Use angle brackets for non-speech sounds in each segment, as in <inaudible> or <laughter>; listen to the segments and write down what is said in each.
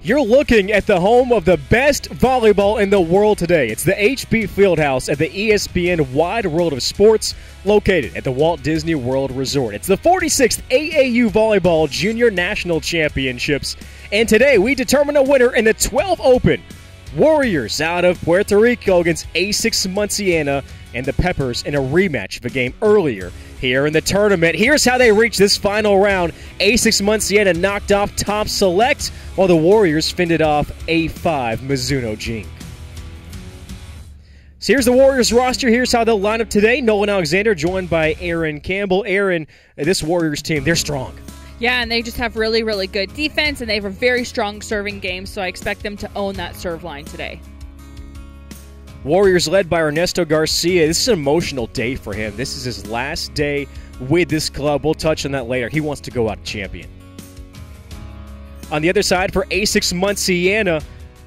You're looking at the home of the best volleyball in the world today. It's the HP Fieldhouse at the ESPN Wide World of Sports, located at the Walt Disney World Resort. It's the 46th AAU Volleyball Junior National Championships, and today we determine a winner in the 12 Open. Warriors out of Puerto Rico against A6 Munciana and the Peppers in a rematch of a game earlier here in the tournament. Here's how they reached this final round. A6 Munciana knocked off Top Select, while the Warriors fended off A5 Mizuno Jing. So here's the Warriors roster. Here's how they'll line up today. Nolan Alexander joined by Aaron Campbell. Aaron, this Warriors team, they're strong. Yeah, and they just have really, really good defense, and they have a very strong serving game, so I expect them to own that serve line today. Warriors led by Ernesto Garcia. This is an emotional day for him. This is his last day with this club. We'll touch on that later. He wants to go out champion. On the other side, for A6 Munciana,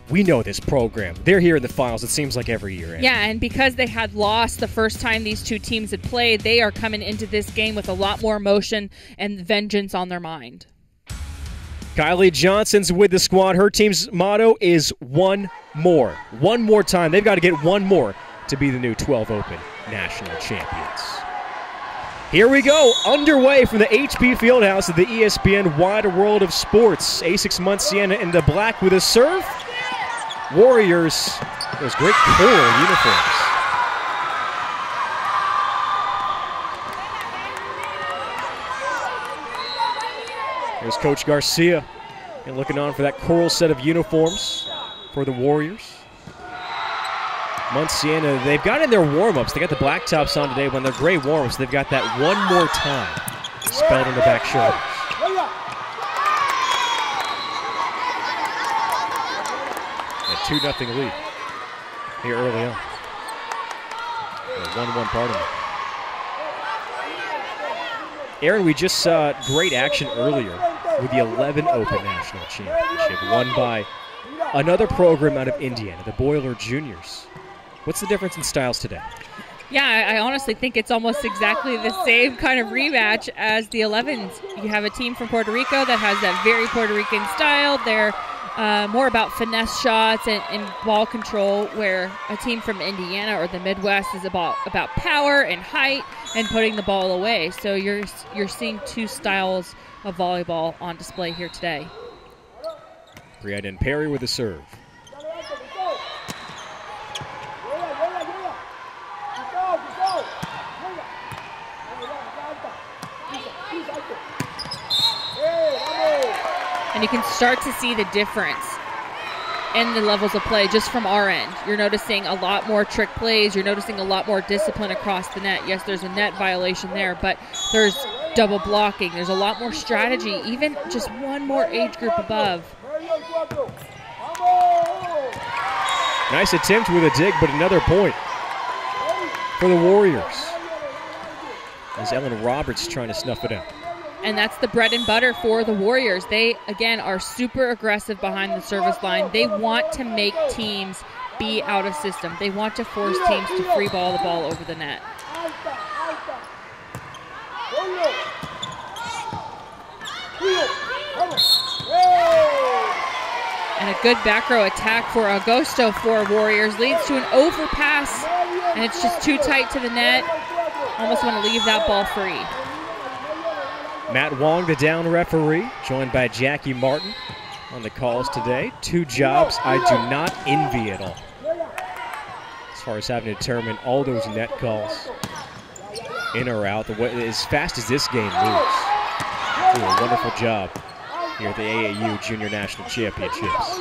we know this program. They're here in the finals, it seems like every year. Yeah, and because they had lost the first time these two teams had played, they are coming into this game with a lot more emotion and vengeance on their mind. Kylie Johnson's with the squad. Her team's motto is one more. One more time. They've got to get one more to be the new 12 Open national champions. Here we go, underway from the HP Fieldhouse of the ESPN Wide World of Sports. A6 Munciana in the black with a serve. Warriors, those great coral uniforms. Coach Garcia and looking on for that coral set of uniforms for the Warriors. Munciana, they've got in their warm-ups. They got the black tops on today when they're gray warm-ups. They've got that one more time spelled on the back shoulders. A 2 nothing lead here early on. A 1 1 part of it. Aaron, we just saw great action earlier with the 11 Open National Championship, won by another program out of Indiana, the Boiler Juniors. What's the difference in styles today? Yeah, I honestly think it's almost exactly the same kind of rematch as the 11s. You have a team from Puerto Rico that has that very Puerto Rican style. They're uh, more about finesse shots and, and, ball control, where a team from Indiana or the Midwest is about about power and height and putting the ball away. So you're you're seeing two styles of volleyball on display here today. Brianna Perry with a serve. And you can start to see the difference in the levels of play just from our end. You're noticing a lot more trick plays. You're noticing a lot more discipline across the net. Yes, there's a net violation there, but there's double blocking. There's a lot more strategy, even just one more age group above. Nice attempt with a dig, but another point for the Warriors. As Ellen Roberts trying to snuff it out. And that's the bread and butter for the Warriors. They, again, are super aggressive behind the service line. They want to make teams be out of system. They want to force teams to free ball the ball over the net. And a good back row attack for Augusto for Warriors leads to an overpass, and it's just too tight to the net. Almost want to leave that ball free. Matt Wong, the down referee, joined by Jackie Martin on the calls today. Two jobs I do not envy at all. As far as having to determine all those net calls in or out, the way, as fast as this game moves. A wonderful job here at the AAU Junior National Championships.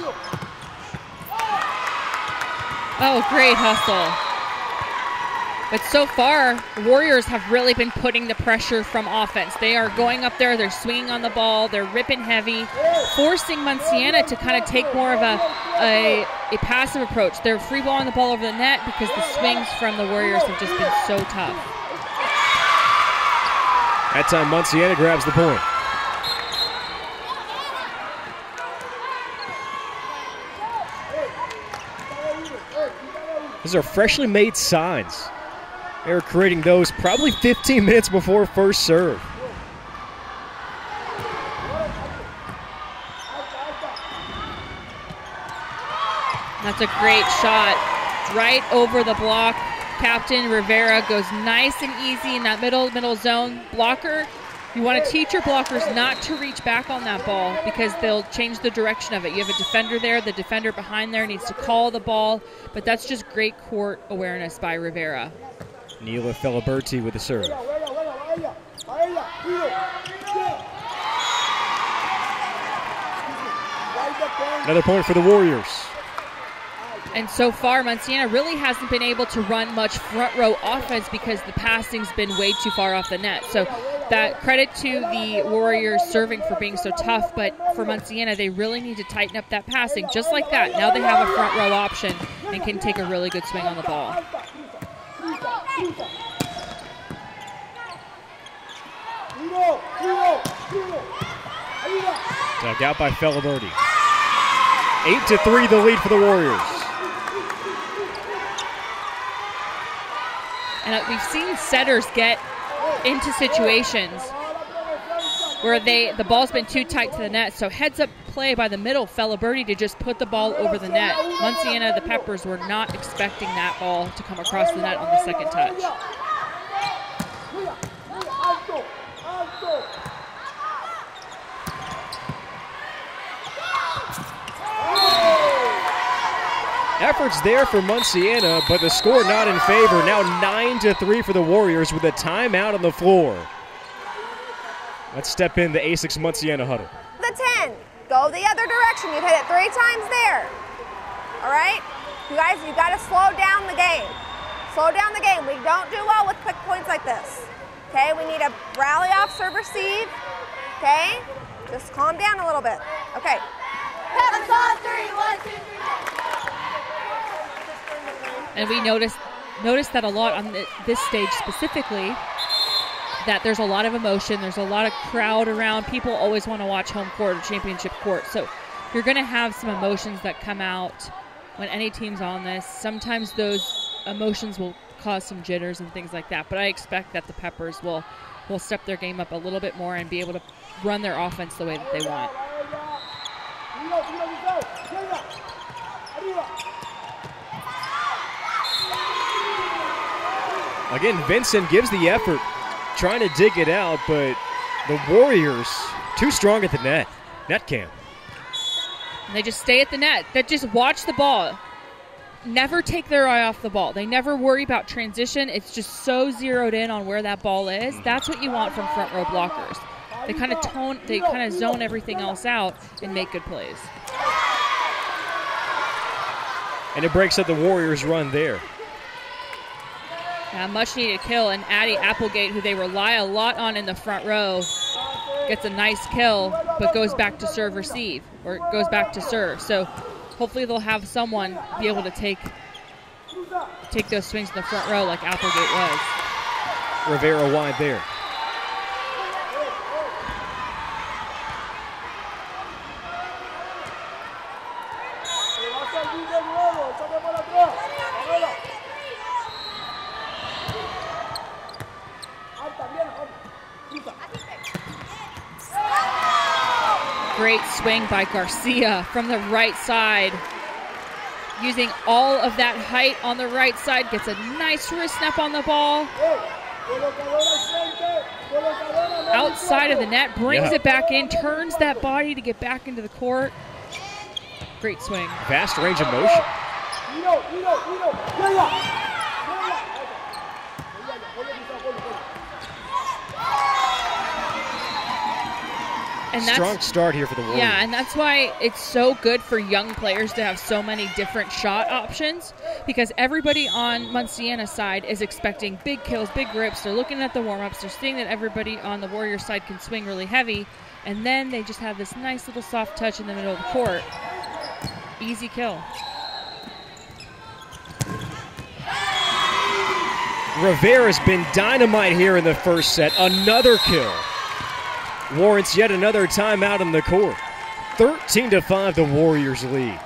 Oh, great hustle. But so far, Warriors have really been putting the pressure from offense. They are going up there, they're swinging on the ball, they're ripping heavy, forcing Munciana to kind of take more of a, a, a passive approach. They're free balling the ball over the net because the swings from the Warriors have just been so tough. That time, Munciana grabs the point. These are freshly made signs. They were creating those probably 15 minutes before first serve. That's a great shot. Right over the block. Captain Rivera goes nice and easy in that middle middle zone. Blocker, you want to teach your blockers not to reach back on that ball because they'll change the direction of it. You have a defender there. The defender behind there needs to call the ball, but that's just great court awareness by Rivera. Neela Filiberti with the serve. Another point for the Warriors. And so far, Munciana really hasn't been able to run much front row offense because the passing's been way too far off the net. So that credit to the Warriors serving for being so tough, but for Munciana, they really need to tighten up that passing just like that. Now they have a front row option and can take a really good swing on the ball. Dug out by Filiberti. Eight to three, the lead for the Warriors. And uh, we've seen setters get into situations where they the ball's been too tight to the net. So heads up play by the middle, Filiberti to just put the ball over the net. Munciana, the Peppers were not expecting that ball to come across the net on the second touch. Efforts there for Munciana, but the score not in favor. Now 9 to 3 for the Warriors with a timeout on the floor. Let's step in the A6 Munciana huddle. The 10. Go the other direction. You've hit it three times there. All right? You guys, you got to slow down the game. Slow down the game. We don't do well with quick points like this. Okay? We need a rally off serve receive. Okay? Just calm down a little bit. Okay. Peppers on three. One, two, three. And we noticed noticed that a lot on the, this stage specifically that there's a lot of emotion, there's a lot of crowd around. People always want to watch home court or championship court. So you're going to have some emotions that come out when any team's on this. Sometimes those emotions will cause some jitters and things like that. But I expect that the Peppers will will step their game up a little bit more and be able to run their offense the way that they want. Again, Vincent gives the effort, trying to dig it out, but the Warriors too strong at the net. Net cam. And they just stay at the net. That just watch the ball. Never take their eye off the ball. They never worry about transition. It's just so zeroed in on where that ball is. Mm-hmm. That's what you want from front row blockers. They kind of tone, they kind of zone everything else out and make good plays. And it breaks up the Warriors' run there. Yeah, much needed kill, and Addie Applegate, who they rely a lot on in the front row, gets a nice kill, but goes back to serve receive, or goes back to serve. So hopefully they'll have someone be able to take take those swings in the front row like Applegate was. Rivera wide there. Great swing by Garcia from the right side. Using all of that height on the right side, gets a nice wrist snap on the ball. Outside of the net, brings Yeah. it back in, turns that body to get back into the court. Great swing. Vast range of motion. And that's Strong start here for the Warriors. Yeah, and that's why it's so good for young players to have so many different shot options because everybody on Munciana's side is expecting big kills, big grips. They're looking at the warm ups. They're seeing that everybody on the Warriors side can swing really heavy, and then they just have this nice little soft touch in the middle of the court. Easy kill. Rivera's been dynamite here in the first set. Another kill. Warrants yet another timeout in the court. 13 to 5, the Warriors lead.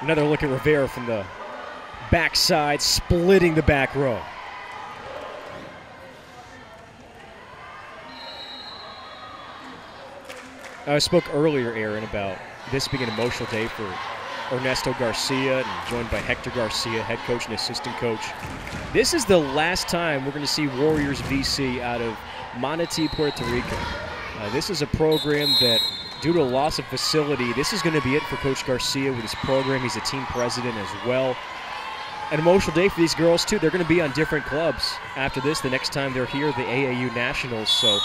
Another look at Rivera from the backside, splitting the back row. I spoke earlier, Aaron, about this being an emotional day for Ernesto Garcia and joined by Hector Garcia, head coach and assistant coach. This is the last time we're going to see Warriors VC out of Manatí, Puerto Rico. Uh, this is a program that, due to a loss of facility, this is going to be it for Coach Garcia with his program. He's a team president as well. An emotional day for these girls, too. They're going to be on different clubs after this the next time they're here, the AAU Nationals. So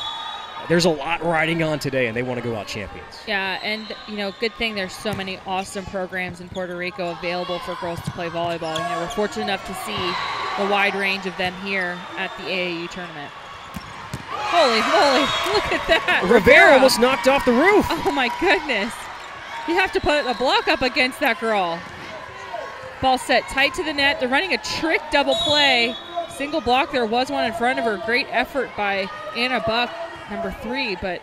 there's a lot riding on today, and they want to go out champions. Yeah, and you know, good thing there's so many awesome programs in Puerto Rico available for girls to play volleyball. You know, we're fortunate enough to see the wide range of them here at the AAU tournament. Holy moly, <laughs> look at that. Rivera almost knocked off the roof. Oh my goodness. You have to put a block up against that girl. Ball set tight to the net. They're running a trick double play. Single block. There was one in front of her. Great effort by Anna Buck, number three, but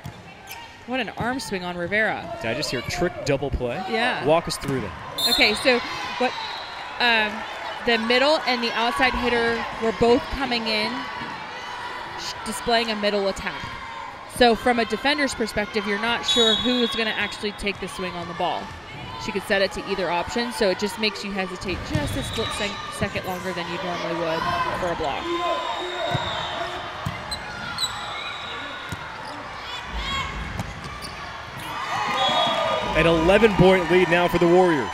what an arm swing on Rivera. Did I just hear trick double play? Yeah. Walk us through that. Okay, so what um, the middle and the outside hitter were both coming in, sh- displaying a middle attack. So from a defender's perspective, you're not sure who is going to actually take the swing on the ball. She could set it to either option, so it just makes you hesitate just a split sec- second longer than you normally would for a block. An 11 point lead now for the Warriors.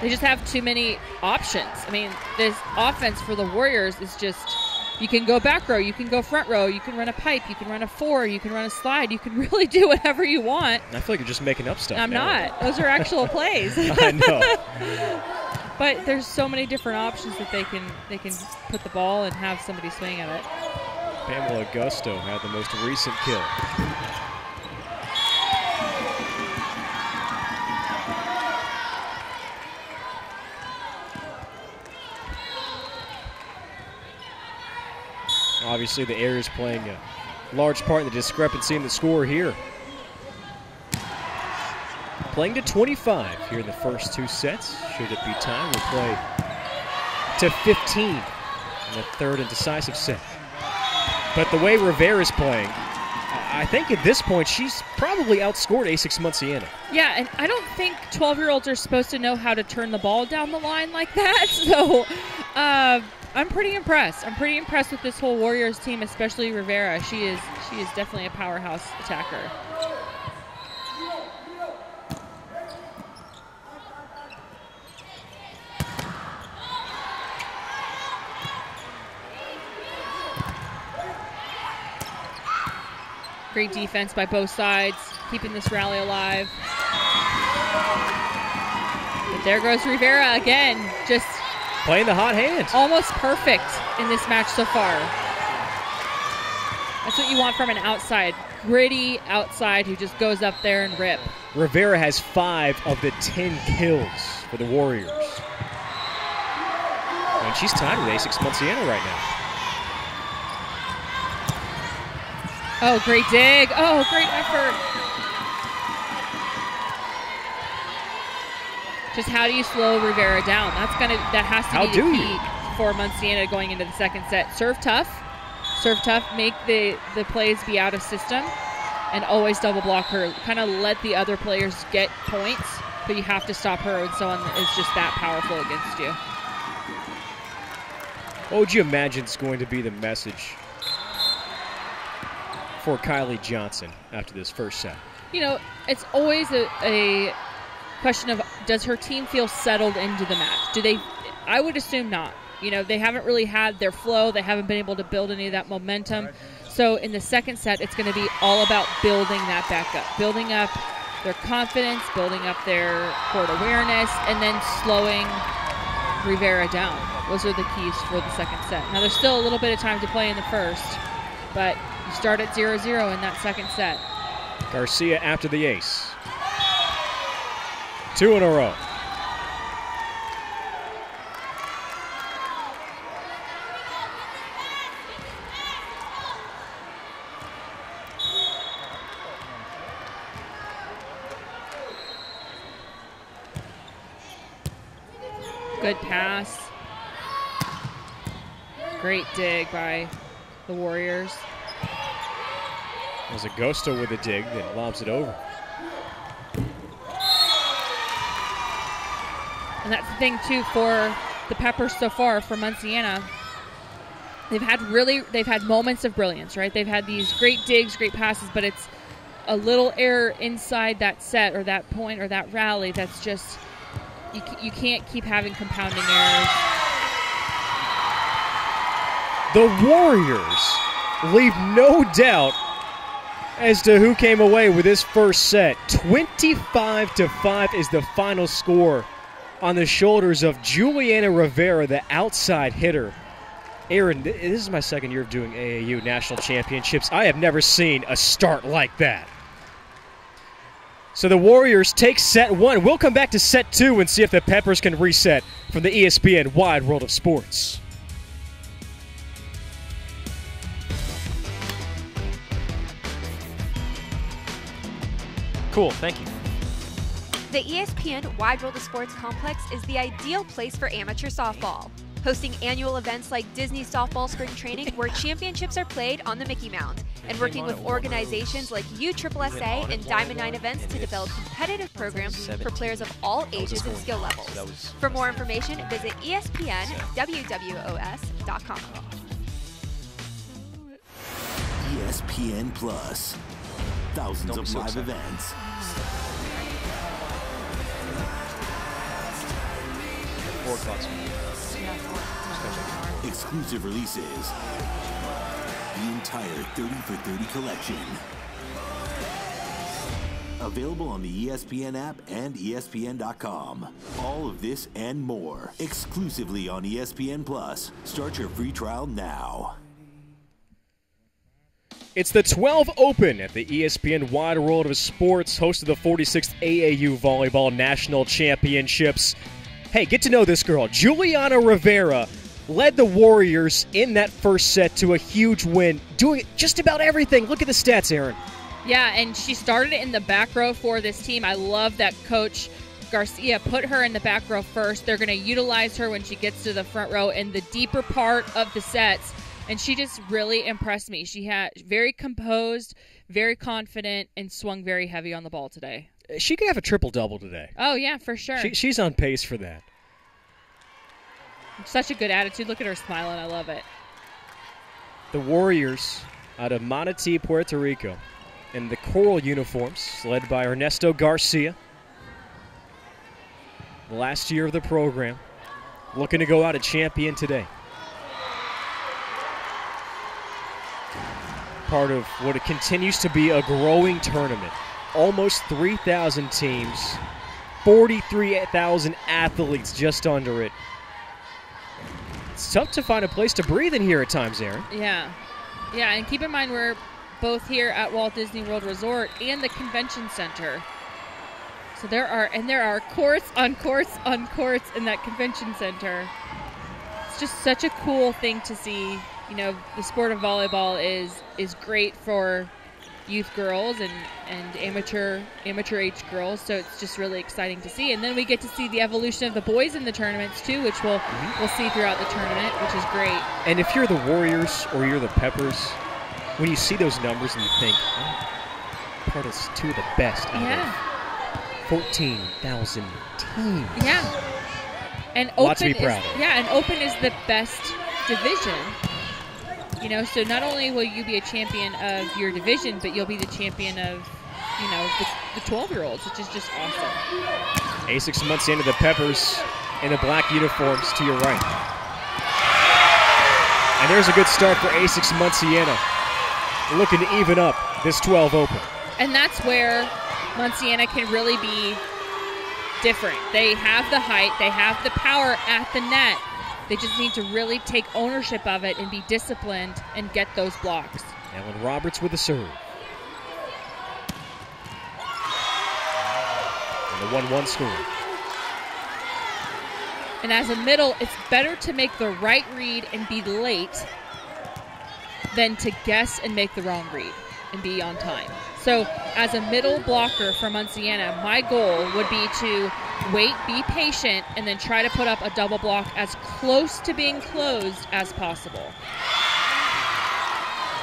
They just have too many options. I mean, this offense for the Warriors is just you can go back row, you can go front row, you can run a pipe, you can run a four, you can run a slide, you can <laughs> really do whatever you want. I feel like you're just making up stuff. I'm now. not. Those are actual <laughs> plays. I know. <laughs> but there's so many different options that they can they can put the ball and have somebody swing at it. Pamela Augusto had the most recent kill. Obviously, the air is playing a large part in the discrepancy in the score here. Playing to 25 here in the first two sets. Should it be time, we'll play to 15 in the third and decisive set. But the way Rivera's playing, I think at this point she's probably outscored A6 Munciana. Yeah, and I don't think 12 year olds are supposed to know how to turn the ball down the line like that. <laughs> So uh, I'm pretty impressed. I'm pretty impressed with this whole Warriors team, especially Rivera. She is she is definitely a powerhouse attacker. Great defense by both sides, keeping this rally alive. But there goes Rivera again, just Playing the hot hand. almost perfect in this match so far. That's what you want from an outside, gritty outside who just goes up there and rip. Rivera has five of the 10 kills for the Warriors. And she's tied with A6 Munciana right now. Oh, great dig. Oh, great effort. Just how do you slow Rivera down? That's gonna that has to How be the you? key for Munciana going into the second set. Serve tough, serve tough. Make the the plays be out of system, and always double block her. Kind of let the other players get points, but you have to stop her when someone is just that powerful against you. What would you imagine is going to be the message for Kylie Johnson after this first set? you know, it's always a, a question of does her team feel settled into the match? Do they? I would assume not. You know, they haven't really had their flow. They haven't been able to build any of that momentum. So in the second set, it's going to be all about building that back up, building up their confidence, building up their court awareness, and then slowing Rivera down. Those are the keys for the second set. Now there's still a little bit of time to play in the first, but you start at 0-0 in that second set. Garcia after the ace. Two in a row. Good pass. Great dig by the Warriors. There's Agosto with a dig that lobs it over. And that's the thing too for the Peppers so far for Munciana. They've had really they've had moments of brilliance, right? They've had these great digs, great passes, but it's a little error inside that set or that point or that rally that's just you, you can't keep having compounding errors. The Warriors leave no doubt as to who came away with this first set. 25 to 5 is the final score on the shoulders of Juliana Rivera, the outside hitter. Aaron, this is my second year of doing AAU national championships. I have never seen a start like that. So the Warriors take set one. We'll come back to set two and see if the Peppers can reset from the ESPN Wide World of Sports. Cool, thank you. The ESPN Wide World of Sports Complex is the ideal place for amateur softball. Hosting annual events like Disney Softball Spring Training, where <laughs> championships are played on the Mickey Mound, and working with organizations like USSSA and Diamond Nine Events to develop competitive programs for players of all ages and skill levels. For more information, visit ESPNWWOS.com. ESPN Plus. Thousands of live events. Four o'clock. Exclusive releases. The entire 30 for 30 collection. Available on the ESPN app and ESPN.com. All of this and more exclusively on E ESPN Plus. Start your free trial now. It's the 12 Open at the E ESPN Wide World of Sports, host of the 46th AAU Volleyball National Championships. Hey, get to know this girl. Juliana Rivera led the Warriors in that first set to a huge win, doing just about everything. Look at the stats, Aaron. Yeah, and she started in the back row for this team. I love that coach Garcia put her in the back row first. They're going to utilize her when she gets to the front row in the deeper part of the sets. And she just really impressed me. She had very composed, very confident, and swung very heavy on the ball today. She could have a triple double today. Oh yeah, for sure. She, she's on pace for that. Such a good attitude. Look at her smiling. I love it. The Warriors out of Manatí, Puerto Rico, in the coral uniforms, led by Ernesto Garcia. The last year of the program, looking to go out a champion today. Part of what it continues to be a growing tournament. Almost 3,000 teams, 43,000 athletes just under it. It's tough to find a place to breathe in here at times, Aaron. Yeah. Yeah, and keep in mind we're both here at Walt Disney World Resort and the convention center. So there are and there are courts on courts on courts in that convention center. It's just such a cool thing to see. You know, the sport of volleyball is is great for youth girls and, and amateur amateur age girls, so it's just really exciting to see. And then we get to see the evolution of the boys in the tournaments too, which we'll mm-hmm. we'll see throughout the tournament, which is great. And if you're the Warriors or you're the Peppers, when you see those numbers and you think, oh, part of two of the best out Yeah. of 14,000 teams. Yeah. And open is yeah, and open is the best division. You know, so not only will you be a champion of your division, but you'll be the champion of, you know, the 12 year olds, which is just awesome. A6 Munciana the Peppers in the black uniforms to your right. And there's a good start for A6 Munciana. Looking to even up this 12 Open. And that's where Munciana can really be different. They have the height, they have the power at the net. They just need to really take ownership of it and be disciplined and get those blocks. Ellen Roberts with the serve. And the 1 1 score. And as a middle, it's better to make the right read and be late than to guess and make the wrong read and be on time. So, as a middle blocker for Munciana, my goal would be to wait, be patient, and then try to put up a double block as close to being closed as possible.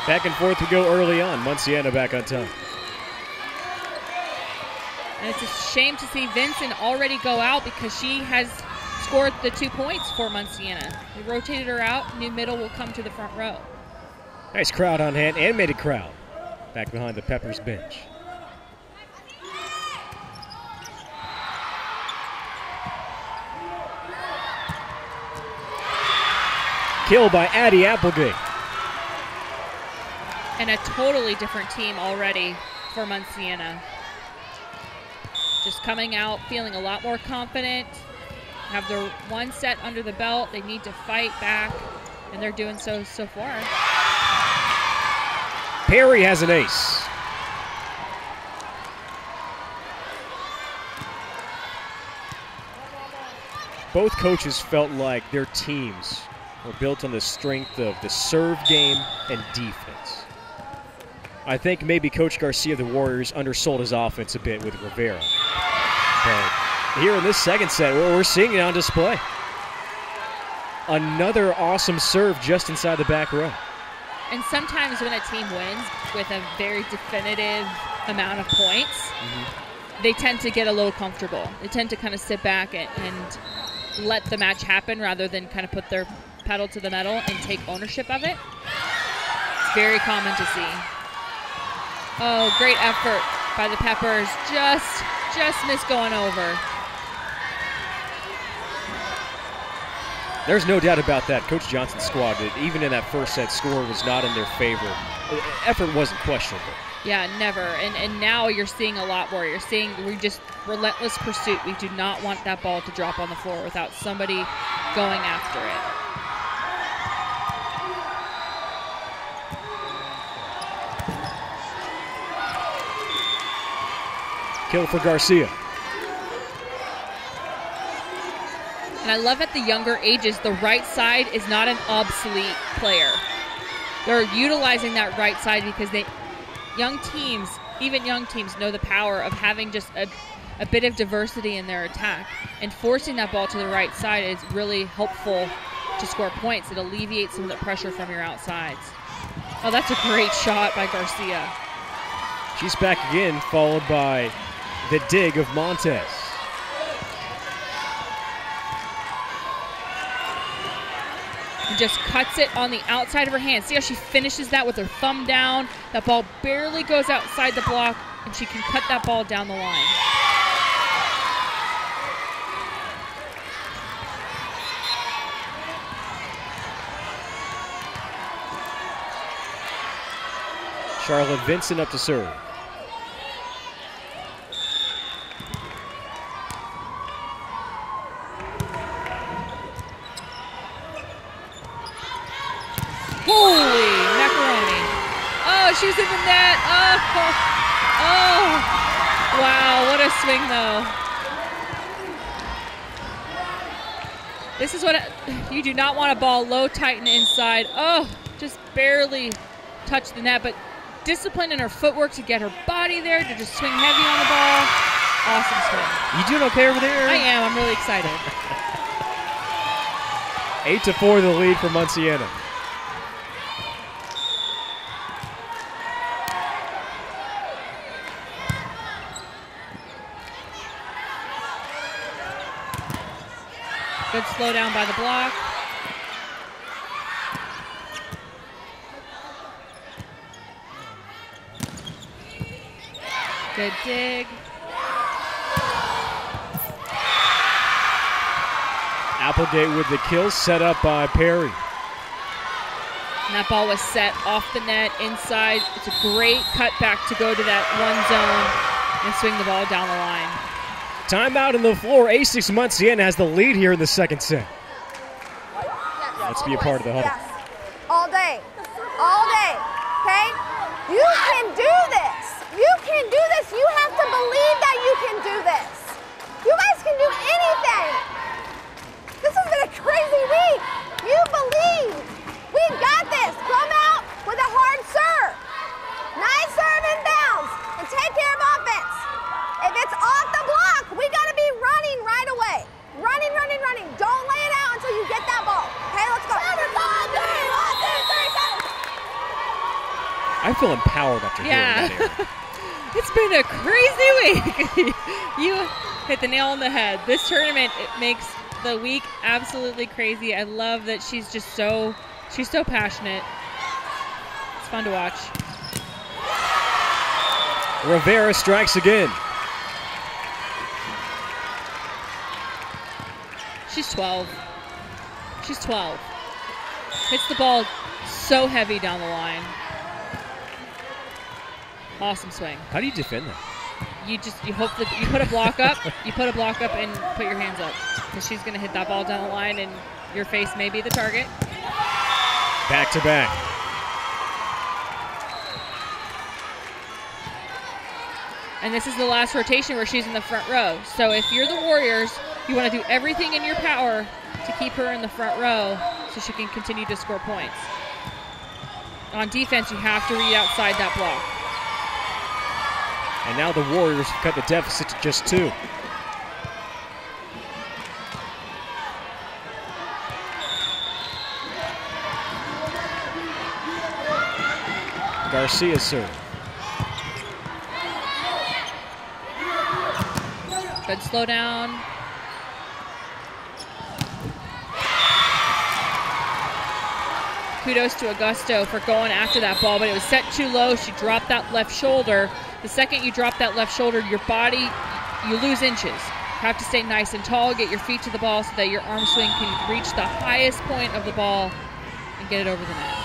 Back and forth we go early on. Munciana back on top. And it's a shame to see Vincent already go out because she has scored the two points for Munciana. They rotated her out. New middle will come to the front row. Nice crowd on hand, animated crowd. Back behind the Peppers bench. Kill by Addie Applegate. And a totally different team already for Munciana. Just coming out feeling a lot more confident. Have their one set under the belt. They need to fight back, and they're doing so so far. Perry has an ace. Both coaches felt like their teams were built on the strength of the serve game and defense. I think maybe Coach Garcia of the Warriors undersold his offense a bit with Rivera. But here in this second set, we're seeing it on display. Another awesome serve just inside the back row. And sometimes when a team wins with a very definitive amount of points, mm-hmm. they tend to get a little comfortable. They tend to kind of sit back and, and let the match happen rather than kind of put their pedal to the metal and take ownership of it. It's very common to see. Oh, great effort by the Peppers. Just, just missed going over. There's no doubt about that. Coach Johnson's squad, even in that first set, score was not in their favor. Effort wasn't questionable. Yeah, never. And and now you're seeing a lot more. You're seeing we just relentless pursuit. We do not want that ball to drop on the floor without somebody going after it. Kill for Garcia. And I love at the younger ages, the right side is not an obsolete player. They're utilizing that right side because they, young teams, even young teams, know the power of having just a, a bit of diversity in their attack. And forcing that ball to the right side is really helpful to score points. It alleviates some of the pressure from your outsides. Oh, that's a great shot by Garcia. She's back again, followed by the dig of Montez. Just cuts it on the outside of her hand. See how she finishes that with her thumb down? That ball barely goes outside the block, and she can cut that ball down the line. Charlotte Vincent up to serve. She was in the net. Oh, oh, wow, what a swing though. This is what you do not want a ball low, tight, and inside. Oh, just barely touch the net, but discipline in her footwork to get her body there to just swing heavy on the ball. Awesome swing. You doing okay over there? I am. I'm really excited. <laughs> Eight to four, the lead for Munciana. Good slow down by the block. Good dig. Applegate with the kill set up by Perry. And that ball was set off the net inside. It's a great cutback to go to that one zone and swing the ball down the line. Timeout on the floor. A6 Munciana has the lead here in the second set. Let's be a part of the huddle. Yes. All day. All day. Okay? You can do this. You can do this. You have to believe that you can do this. You guys can do anything. This has been a crazy week. You believe. We've got this. Come out with a hard serve. Nice serve inbounds and take care of offense. If it's off the block, we got to be running right away. Running, running, running. Don't lay it out until you get that ball. Okay, let's go. Seven, five, three, one, two, three, seven. feel empowered after Yeah. hearing that. Aaron. <laughs> It's been a crazy week. <laughs> you hit the nail on the head. This tournament it makes the week absolutely crazy. I love that she's just so she's so passionate. It's fun to watch. Rivera strikes again. She's 12. She's 12. Hits the ball so heavy down the line. Awesome swing. How do you defend that? You just you hope that you put a block up, you put a block up and put your hands up because she's going to hit that ball down the line and your face may be the target. Back to back. And this is the last rotation where she's in the front row. So if you're the Warriors, you want to do everything in your power to keep her in the front row so she can continue to score points. On defense, you have to read outside that block. And now the Warriors have cut the deficit to just two. Garcia serve. Good slow down. Kudos to Augusto for going after that ball, but it was set too low. She dropped that left shoulder. The second you drop that left shoulder, your body, you lose inches. You have to stay nice and tall, get your feet to the ball so that your arm swing can reach the highest point of the ball and get it over the net.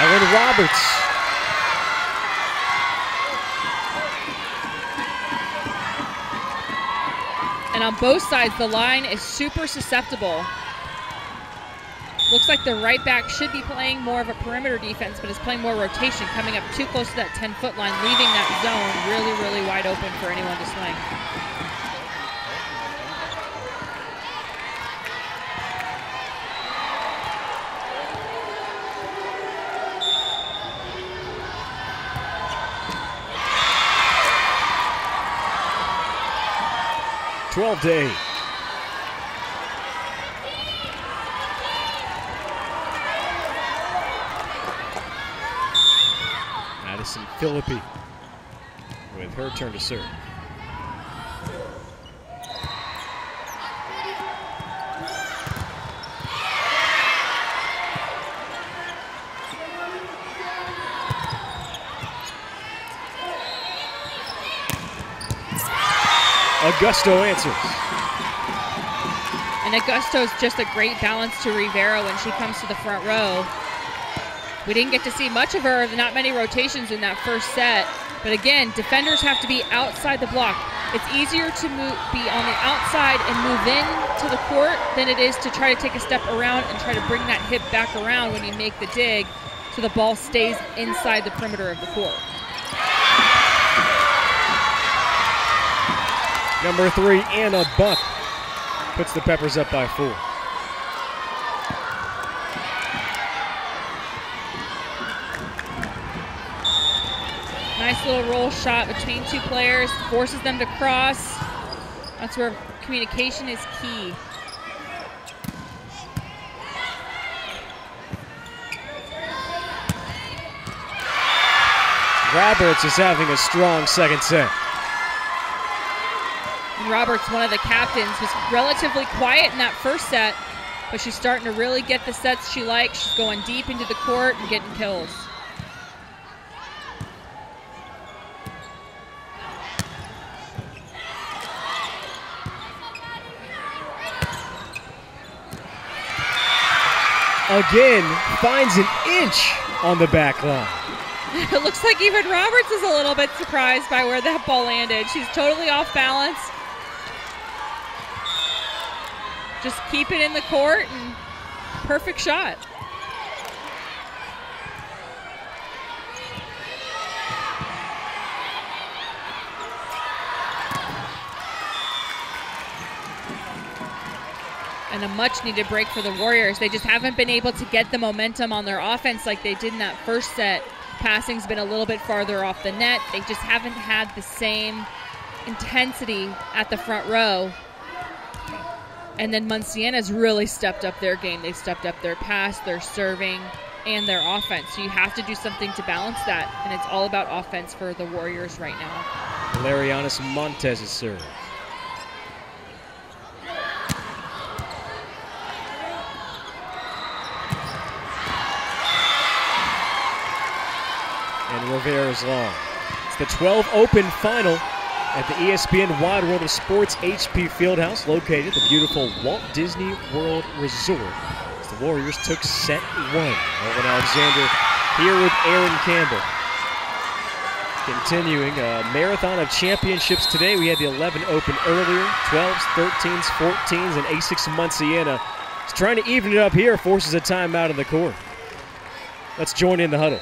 Ellen Roberts. On both sides, the line is super susceptible. Looks like the right back should be playing more of a perimeter defense, but is playing more rotation, coming up too close to that 10 foot line, leaving that zone really, really wide open for anyone to swing. Twelve to eight. Madison Philippi with her turn to serve. Augusto answers. And Augusto's just a great balance to Rivera when she comes to the front row. We didn't get to see much of her, not many rotations in that first set. But again, defenders have to be outside the block. It's easier to move, be on the outside and move in to the court than it is to try to take a step around and try to bring that hip back around when you make the dig so the ball stays inside the perimeter of the court. Number three, Anna Buck puts the Peppers up by four. Nice little roll shot between two players, forces them to cross. That's where communication is key. Roberts is having a strong second set. Roberts, one of the captains, was relatively quiet in that first set, but she's starting to really get the sets she likes. She's going deep into the court and getting kills. Again, finds an inch on the back line. <laughs> it looks like even Roberts is a little bit surprised by where that ball landed. She's totally off balance. Just keep it in the court and perfect shot. and a much needed break for the Warriors. They just haven't been able to get the momentum on their offense like they did in that first set. Passing's been a little bit farther off the net. They just haven't had the same intensity at the front row. And then Munciana's really stepped up their game. They've stepped up their pass, their serving, and their offense. So you have to do something to balance that. And it's all about offense for the Warriors right now. Larianis Montez is serve. And Rivera's long. It's the 12 Open final at the ESPN Wide World of Sports HP Fieldhouse, located at the beautiful Walt Disney World Resort. As the Warriors took set one. Owen Alexander here with Aaron Campbell. Continuing a marathon of championships today. We had the 11 Open earlier, 12s, 13s, 14s, and Asics Munciana is trying to even it up here, forces a timeout in the court. Let's join in the huddle.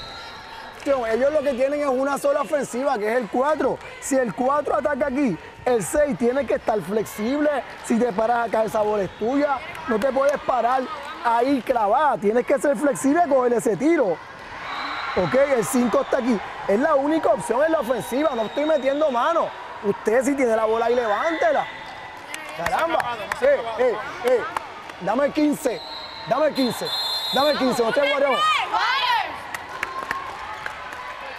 Ellos lo que tienen es una sola ofensiva, que es el 4. Si el 4 ataca aquí, el 6 tiene que estar flexible. Si te paras acá, esa bola es tuya. No te puedes parar ahí clavada. Tienes que ser flexible coger ese tiro. Ok, el 5 está aquí. Es la única opción en la ofensiva. No estoy metiendo mano. Usted si tiene la bola ahí, levántela. Caramba. Eh, eh, eh. Dame 15. Dame 15. Dame 15. No te guaremos.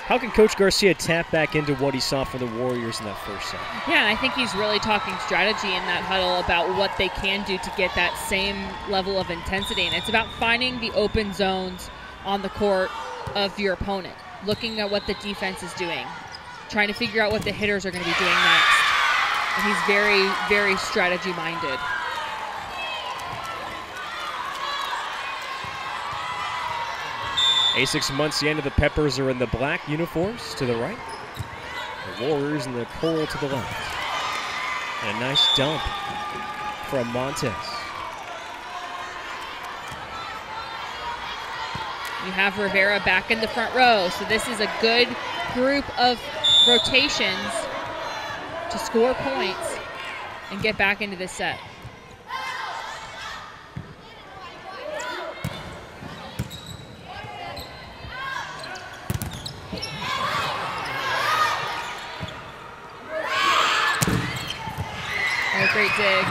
How can Coach Garcia tap back into what he saw from the Warriors in that first set? Yeah, and I think he's really talking strategy in that huddle about what they can do to get that same level of intensity. And it's about finding the open zones on the court of your opponent, looking at what the defense is doing, trying to figure out what the hitters are going to be doing next. And he's very, very strategy minded. Asics Munciana, the Peppers are in the black uniforms to the right. The Warriors in the coral to the left. And a nice dump from Montez. You have Rivera back in the front row, so this is a good group of rotations to score points and get back into this set. Great dig.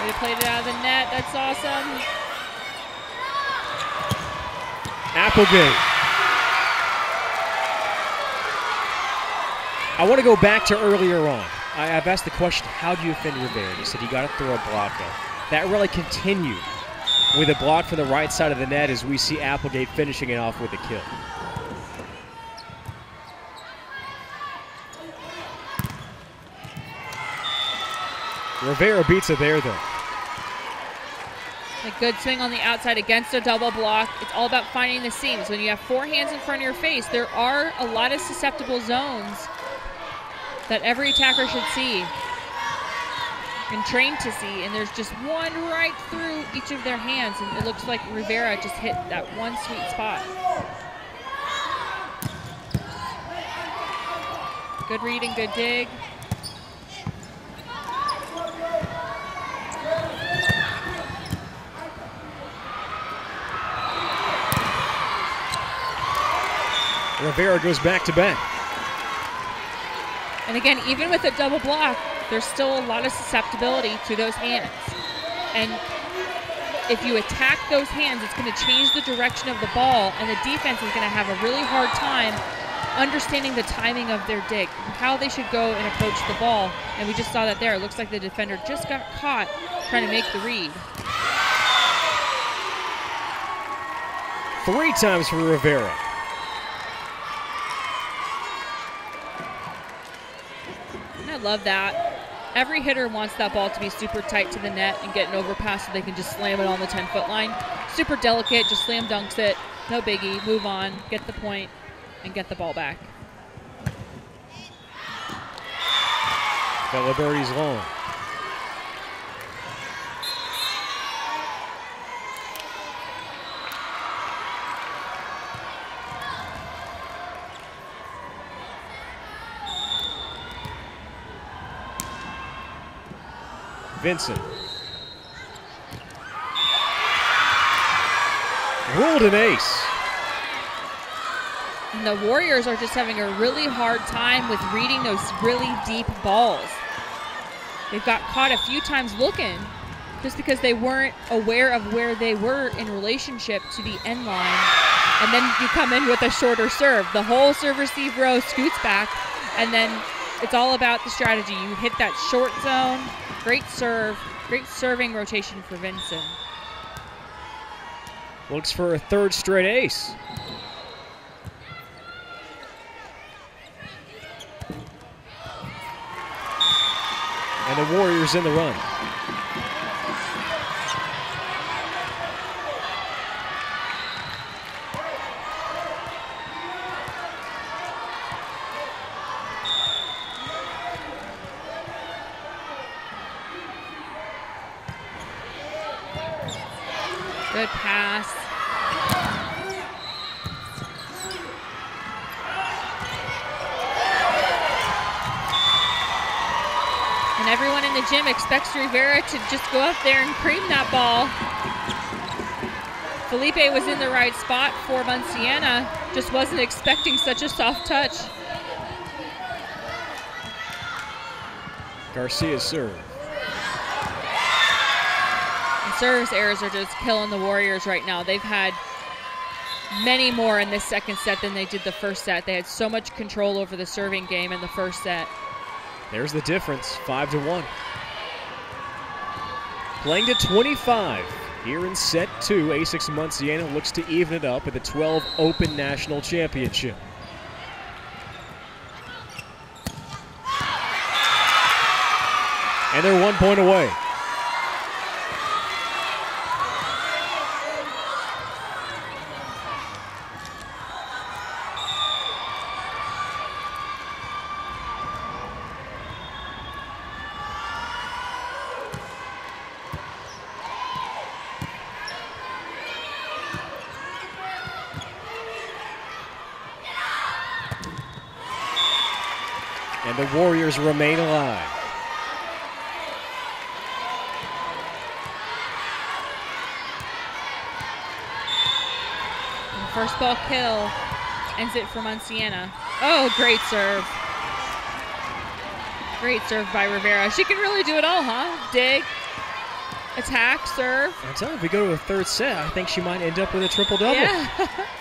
They played it out of the net. That's awesome. Applegate. I want to go back to earlier on. I, have asked the question, how do you defend Rivera? He said you got to throw a block though. That really continued with a block from the right side of the net as we see Applegate finishing it off with a kill. Rivera beats it there though. A good swing on the outside against a double block. It's all about finding the seams. When you have four hands in front of your face, there are a lot of susceptible zones that every attacker should see and train to see. And there's just one right through each of their hands. And it looks like Rivera just hit that one sweet spot. Good read and good dig. Rivera goes back to back. And again, even with a double block, there's still a lot of susceptibility to those hands. And if you attack those hands, it's going to change the direction of the ball, and the defense is going to have a really hard time understanding the timing of their dig, how they should go and approach the ball. And we just saw that there. It looks like the defender just got caught trying to make the read. Three times for Rivera. And I love that. Every hitter wants that ball to be super tight to the net and get an overpass so they can just slam it on the 10 foot line. Super delicate, just slam dunks it. No biggie. Move on, get the point, and get the ball back. Belaberti's long. Vincent. Ruled an ace. And the Warriors are just having a really hard time with reading those really deep balls. They've got caught a few times looking just because they weren't aware of where they were in relationship to the end line. And then you come in with a shorter serve. The whole serve receive row scoots back, and then it's all about the strategy. You hit that short zone, great serve, great serving rotation for Vincent. Looks for a third straight ace. And the Warriors in the run. Good pass. And everyone in the gym expects Rivera to just go up there and cream that ball. Felipe was in the right spot for Munciana, just wasn't expecting such a soft touch. Garcia's serve. And service errors are just killing the Warriors right now. They've had many more in this second set than they did the first set. They had so much control over the serving game in the first set. There's the difference, five to one. Playing to 25 here in set two. Asics Munciana looks to even it up at the 12 Open National Championship. And they're one point away. And Warriors remain alive. And first ball kill ends it for Munciana. Oh, great serve. Great serve by Rivera. She can really do it all, huh? Dig, attack, serve. I'm telling you, if we go to a third set, I think she might end up with a triple double. Yeah. <laughs>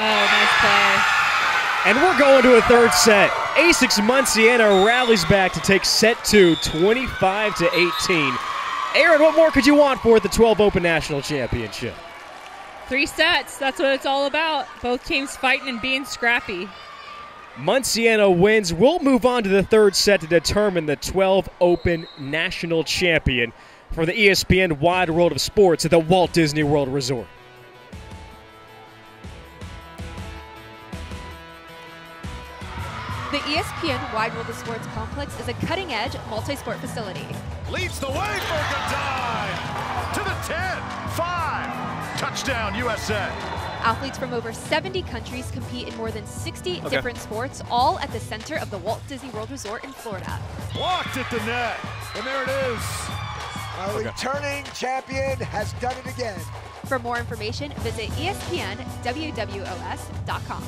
oh, nice play. And we're going to a third set. Asics Munciana rallies back to take set two, 25 to 18. Aaron, what more could you want for the 12 Open National Championship? Three sets. That's what it's all about. Both teams fighting and being scrappy. Munciana wins. We'll move on to the third set to determine the 12 Open National Champion for the ESPN Wide World of Sports at the Walt Disney World Resort. The ESPN Wide World of Sports complex is a cutting edge multi sport facility. Leads the way for Godin. To the 10, 5. Touchdown, USA. Athletes from over 70 countries compete in more than 60 different sports, all at the center of the Walt Disney World Resort in Florida. Blocked at the net. And there it is. Our returning champion has done it again. For more information, visit ESPNWWOS.com.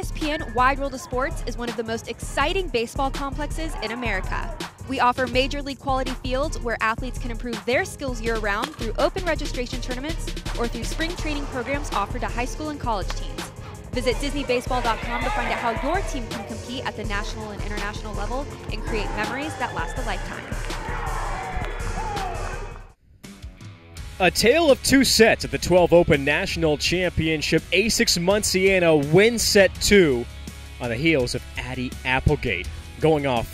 ESPN Wide World of Sports is one of the most exciting baseball complexes in America. We offer major league quality fields where athletes can improve their skills year round through open registration tournaments or through spring training programs offered to high school and college teams. Visit DisneyBaseball.com to find out how your team can compete at the national and international level and create memories that last a lifetime. A tale of two sets at the 12 Open National Championship. Asics Munciana wins set two, on the heels of Addie Applegate going off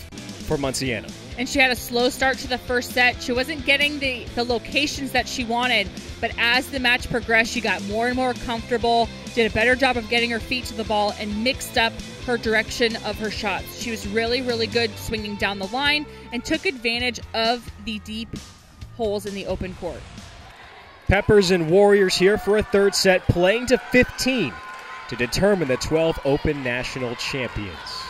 for Munciana. And she had a slow start to the first set. She wasn't getting the, the locations that she wanted, but as the match progressed, she got more and more comfortable, did a better job of getting her feet to the ball, and mixed up her direction of her shots. She was really, really good swinging down the line and took advantage of the deep holes in the open court. Peppers and Warriors here for a third set, playing to 15 to determine the 12 Open National Champions.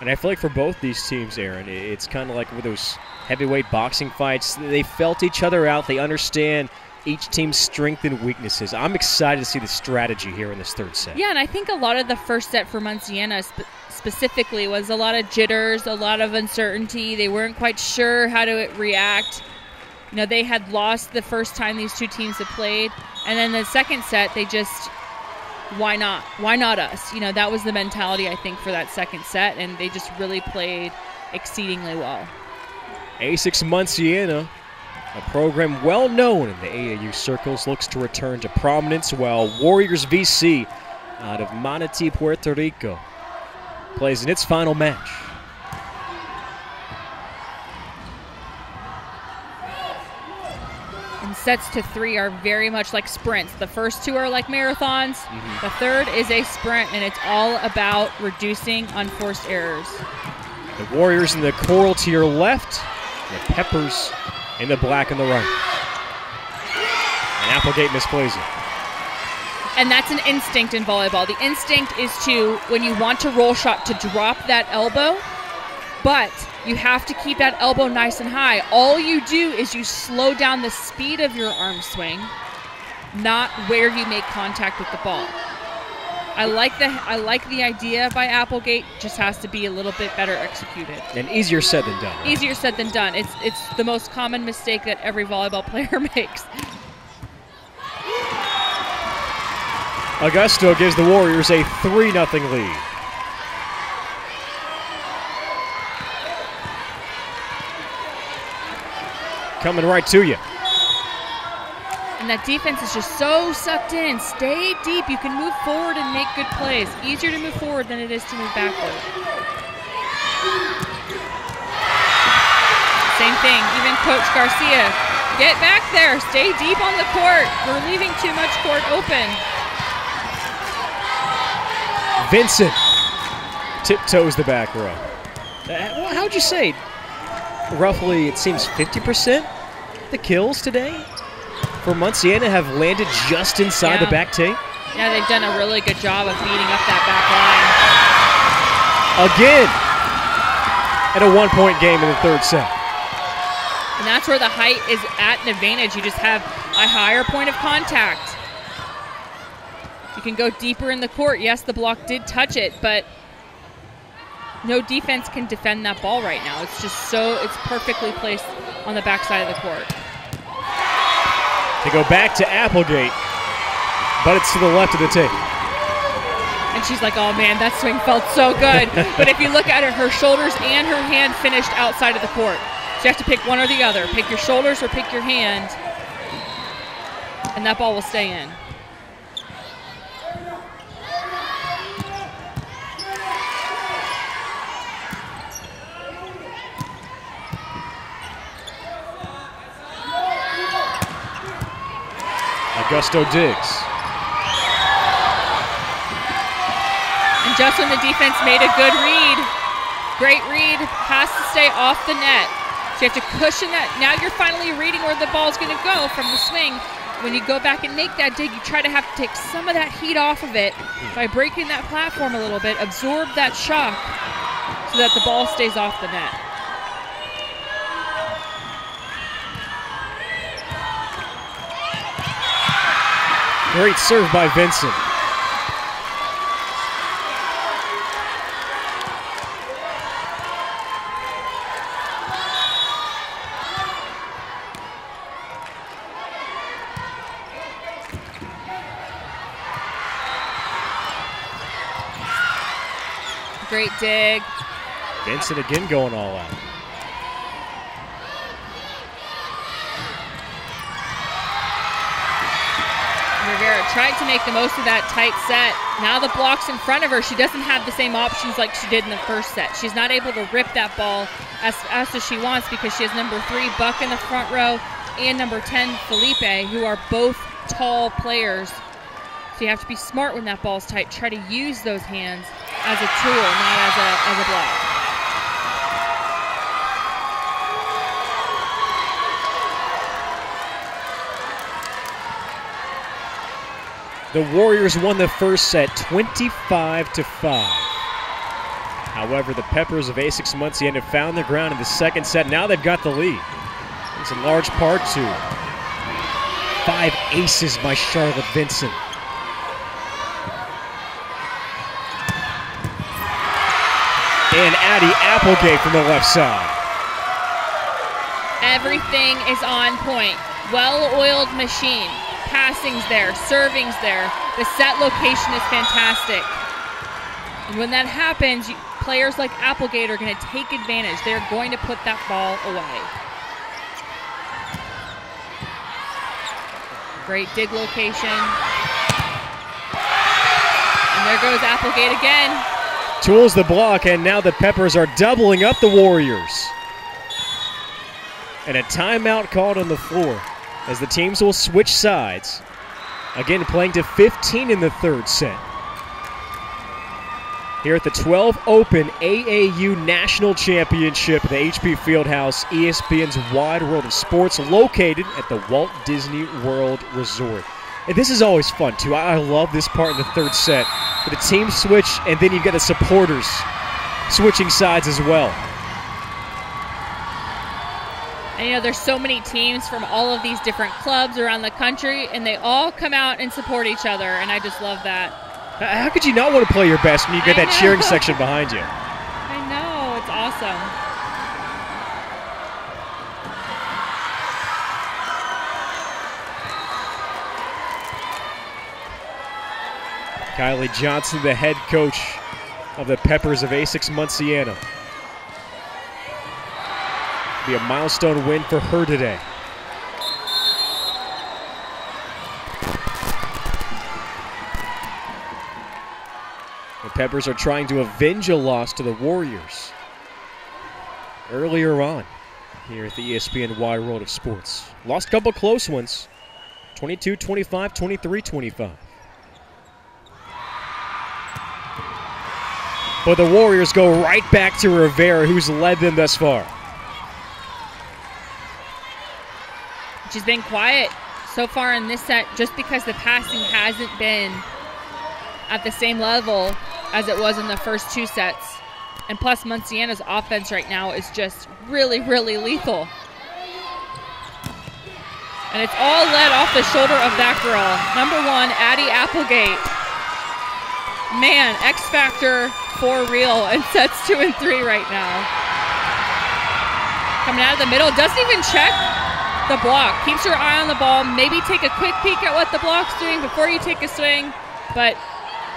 And I feel like for both these teams, Aaron, it's kind of like with those heavyweight boxing fights. They felt each other out. They understand each team's strength and weaknesses. I'm excited to see the strategy here in this third set. Yeah, and I think a lot of the first set for Munciana sp- specifically was a lot of jitters, a lot of uncertainty. They weren't quite sure how to react. You know, they had lost the first time these two teams had played, and then the second set, they just why not? Why not us? You know, that was the mentality I think for that second set, and they just really played exceedingly well. Asics Munciana, a program well known in the AAU circles, looks to return to prominence while Warriors VC out of Manatí, Puerto Rico, plays in its final match. Sets to three are very much like sprints. The first two are like marathons. Mm-hmm. The third is a sprint, and it's all about reducing unforced errors. The Warriors in the coral to your left, the Peppers in the black and the right. And Applegate misplays it. And that's an instinct in volleyball. The instinct is to, when you want to roll shot, to drop that elbow, but you have to keep that elbow nice and high. All you do is you slow down the speed of your arm swing, not where you make contact with the ball. I like the I like the idea by Applegate. Just has to be a little bit better executed. And easier said than done. Right? Easier said than done. It's it's the most common mistake that every volleyball <laughs> player makes. Augusto gives the Warriors a 3 0 lead. Coming right to you. And that defense is just so sucked in. Stay deep. You can move forward and make good plays. Easier to move forward than it is to move backward. Same thing. Even Coach Garcia. Get back there. Stay deep on the court. We're leaving too much court open. Vincent tiptoes the back row. Uh, how'd you say? Roughly, it seems 50% the kills today for Munciana have landed just inside yeah. the back tape. Yeah, they've done a really good job of beating up that back line. Again, at a one point game in the third set. And that's where the height is at an advantage. You just have a higher point of contact. You can go deeper in the court. Yes, the block did touch it, but no defense can defend that ball right now. It's just so, it's perfectly placed on the backside of the court. To go back to Applegate, but it's to the left of the tape. And she's like, oh man, that swing felt so good. <laughs> but if you look at it, her shoulders and her hand finished outside of the court. So you have to pick one or the other. Pick your shoulders or pick your hand. And that ball will stay in. Augusto digs. And just when the defense made a good read, great read, has to stay off the net. So you have to cushion that. Now you're finally reading where the ball is going to go from the swing. When you go back and make that dig, you try to have to take some of that heat off of it by breaking that platform a little bit, absorb that shock so that the ball stays off the net. Great serve by Vincent. Great dig. Vincent again going all out. Rivera tried to make the most of that tight set. Now the block's in front of her. She doesn't have the same options like she did in the first set. She's not able to rip that ball as fast as she wants because she has number three, Buck, in the front row, and number 10, Felipe, who are both tall players. So you have to be smart when that ball's tight. Try to use those hands as a tool, not as a, as a block. The Warriors won the first set 25 to 5. However, the Peppers of Asics Muncie have found their ground in the second set. Now they've got the lead. It's in large part to five aces by Charlotte Vincent. And Addie Applegate from the left side. Everything is on point. Well-oiled machine. Passing's there, serving's there. The set location is fantastic. And when that happens, players like Applegate are going to take advantage. They're going to put that ball away. Great dig location. And there goes Applegate again. Tools the block, and now the Peppers are doubling up the Warriors. And a timeout called on the floor as the teams will switch sides. Again, playing to 15 in the third set. Here at the 12 Open AAU National Championship at the HP Fieldhouse, ESPN's Wide World of Sports, located at the Walt Disney World Resort. And this is always fun, too. I love this part in the third set. With the team switch, and then you've got the supporters switching sides as well. And you know, there's so many teams from all of these different clubs around the country, and they all come out and support each other, and I just love that. How could you not want to play your best when you get I that know. cheering section behind you? I know, it's awesome. Kylie Johnson, the head coach of the Peppers of Asics Munciana. Be a milestone win for her today. The Peppers are trying to avenge a loss to the Warriors earlier on here at the ESPN Wide World of Sports. Lost a couple close ones 22 25, 23 25. But the Warriors go right back to Rivera, who's led them thus far. She's been quiet so far in this set just because the passing hasn't been at the same level as it was in the first two sets. And plus, Munciana's offense right now is just really, really lethal. And it's all led off the shoulder of that girl. Number one, Addie Applegate. Man, X Factor for real in sets two and three right now. Coming out of the middle, doesn't even check the block. Keeps her eye on the ball. Maybe take a quick peek at what the block's doing before you take a swing. But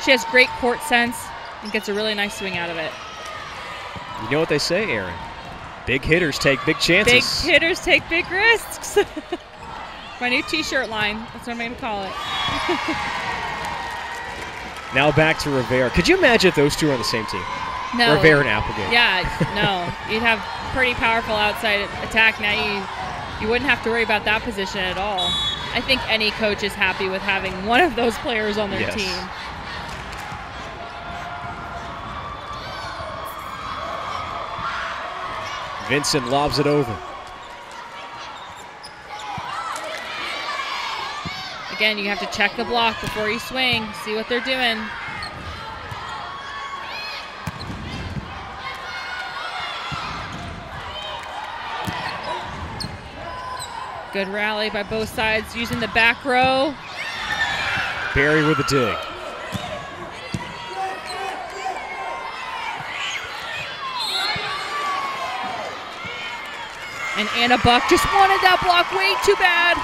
she has great court sense and gets a really nice swing out of it. You know what they say, Aaron? Big hitters take big chances. Big hitters take big risks. <laughs> My new T-shirt line. That's what I'm going to call it. <laughs> Now back to Rivera. Could you imagine if those two are on the same team? No. Rivera and Applegate. Yeah, no. You'd have pretty powerful outside attack. Now you you wouldn't have to worry about that position at all. I think any coach is happy with having one of those players on their Yes. team. Vincent lobs it over. Again, you have to check the block before you swing, see what they're doing. Good rally by both sides using the back row. Barry with the dig. And Anna Buck just wanted that block way too bad.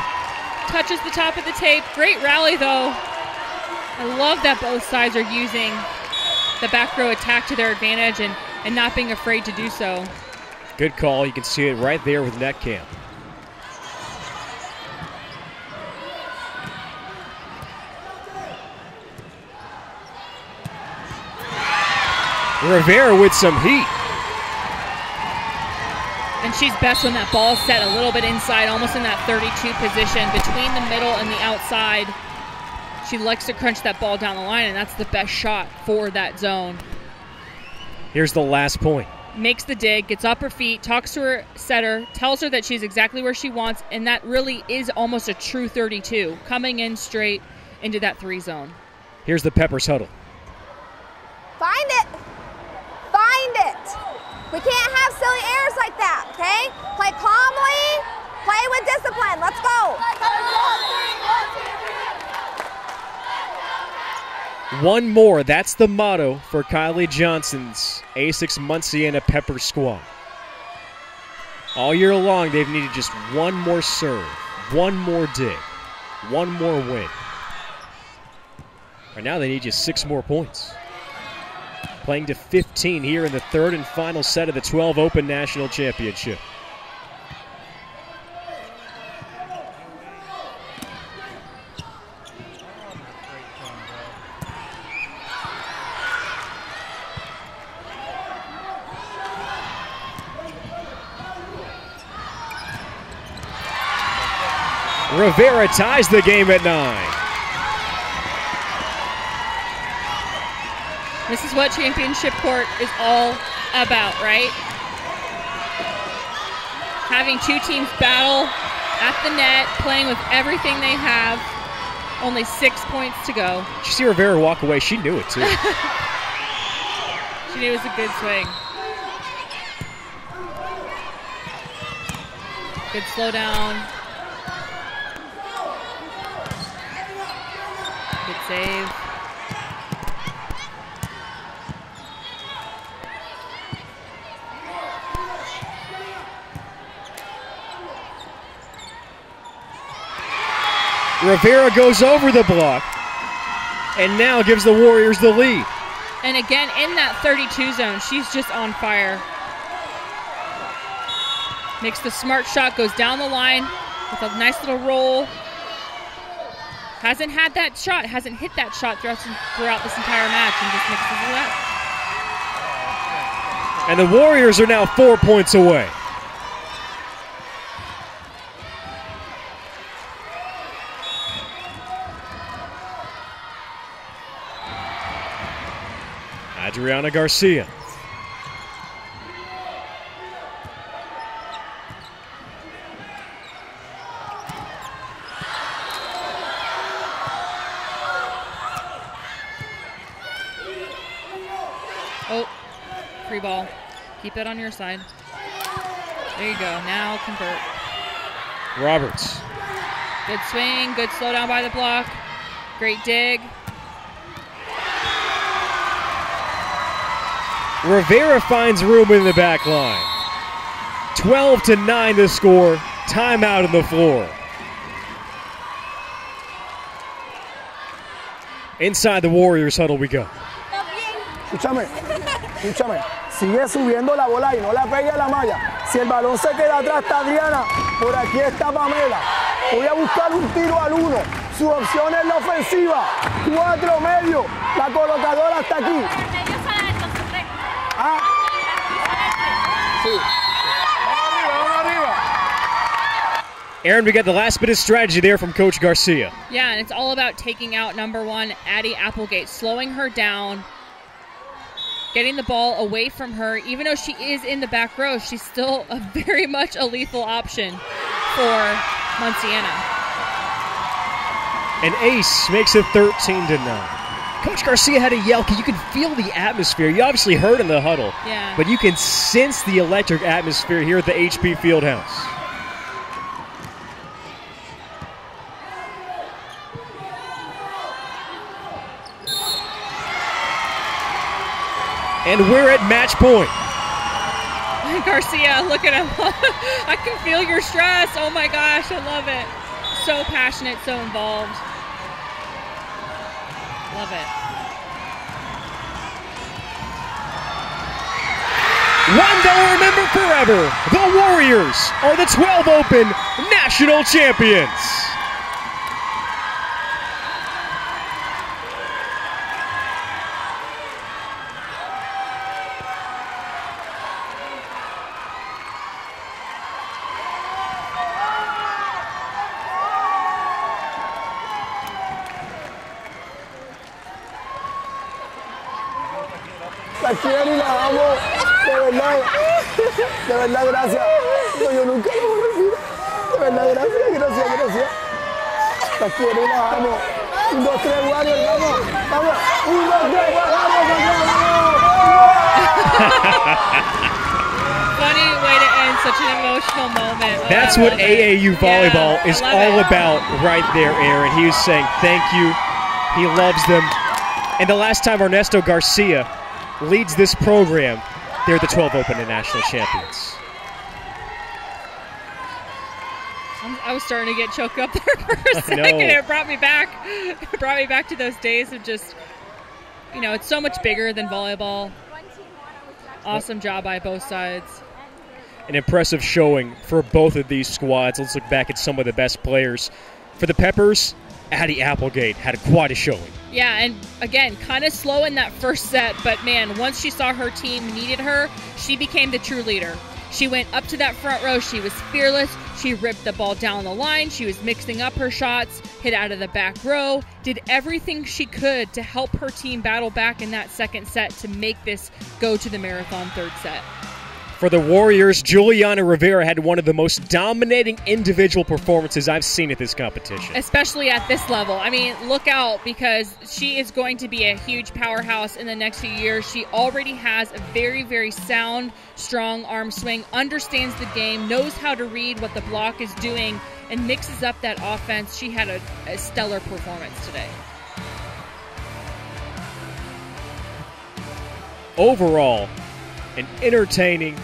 Touches the top of the tape. Great rally, though. I love that both sides are using the back row attack to their advantage and, and not being afraid to do so. Good call. You can see it right there with net Rivera with some heat. And she's best when that ball is set a little bit inside, almost in that 32 position between the middle and the outside. She likes to crunch that ball down the line, and that's the best shot for that zone. Here's the last point. Makes the dig, gets up her feet, talks to her setter, tells her that she's exactly where she wants, and that really is almost a true 32, coming in straight into that three zone. Here's the Peppers huddle. Find it. Find it. We can't have silly errors like that, okay? Play calmly, play with discipline. Let's go. One more. That's the motto for Kylie Johnson's Asics Munciana Pepper Squad. All year long, they've needed just one more serve, one more dig, one more win. Right now, they need just six more points. Playing to 15 here in the third and final set of the 12 Open National Championship. Rivera ties the game at nine. This is what championship court is all about, right? Having two teams battle at the net, playing with everything they have. Only six points to go. You see Rivera walk away? She knew it too. <laughs> she knew it was a good swing. Good slow down. Good save. Rivera goes over the block and now gives the Warriors the lead. And again, in that 32 zone, she's just on fire. Makes the smart shot, goes down the line with a nice little roll. Hasn't had that shot, hasn't hit that shot throughout, throughout this entire match, and just mixes it up. And the Warriors are now four points away. Adriana Garcia. Oh, free ball. Keep it on your side. There you go. Now convert. Roberts. Good swing. Good slow down by the block. Great dig. Rivera finds room in the back line. 12 to 9 to score. Timeout on the floor. Inside the Warriors huddle we go. Escúchame, escúchame. Sigue subiendo la bola y no la pegue la malla. Si el balón se queda atrás, está Adriana. Por aquí está Pamela. Voy a buscar un tiro al uno. Su opción es la ofensiva. Cuatro medio. La colocadora está aquí. Aaron, we got the last bit of strategy there from Coach Garcia. Yeah, and it's all about taking out number one, Addie Applegate, slowing her down, getting the ball away from her. Even though she is in the back row, she's still a <laughs> very much a lethal option for Munciana. And Ace makes it 13 to 9. Coach Garcia had a yell. You can feel the atmosphere. You obviously heard in the huddle, Yeah. but you can sense the electric atmosphere here at the HP Fieldhouse. And we're at match point. <laughs> Garcia, look at him. <laughs> I can feel your stress. Oh my gosh, I love it. So passionate, so involved. Love it. One they'll remember forever. The Warriors are the 12 Open National Champions. That's what. AAU volleyball Yeah, is all it. about right there, Aaron. He was saying thank you. He loves them. And the last time Ernesto Garcia leads this program, they're the 12 Open and National Champions. I'm- was starting to get choked up <laughs> there for a second. know. It brought me back. It <laughs> brought me back to those days of just, you know, it's so much bigger than volleyball. Awesome job by both sides. An impressive showing for both of these squads. Let's look back at some of the best players. For the Peppers, Addie Applegate had quite a showing. Yeah, and again, kind of slow in that first set, but man, once she saw her team needed her, she became the true leader. She went up to that front row. She was fearless. She ripped the ball down the line. She was mixing up her shots, hit out of the back row, did everything she could to help her team battle back in that second set to make this go to the marathon third set. For the Warriors, Juliana Rivera had one of the most dominating individual performances I've seen at this competition. especially at this level. I mean, look out because she is going to be a huge powerhouse in the next few years. She already has a very, very sound, strong arm swing, understands the game, knows how to read what the block is doing, and mixes up that offense. She had a, a stellar performance today. Overall, an entertaining,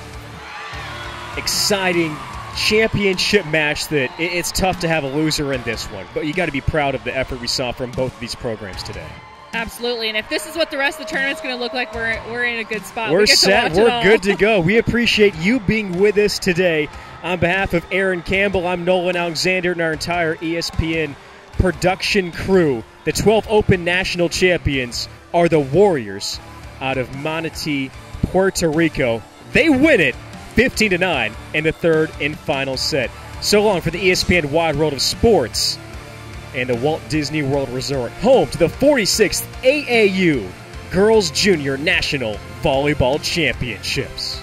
exciting championship match that it's tough to have a loser in this one, but you got to be proud of the effort we saw from both of these programs today. Absolutely. And if this is what the rest of the tournament's going to look like, we're, we're in a good spot. We're we set. We're good to go. <laughs> We appreciate you being with us today. On behalf of Aaron Campbell, I'm Nolan Alexander and our entire ESPN production crew. The 12 Open National Champions are the Warriors out of Manatí, Puerto Rico. They win it 15 to 9 in the third and final set. So long for the ESPN Wide World of Sports and the Walt Disney World Resort, home to the 46th AAU Girls Junior National Volleyball Championships.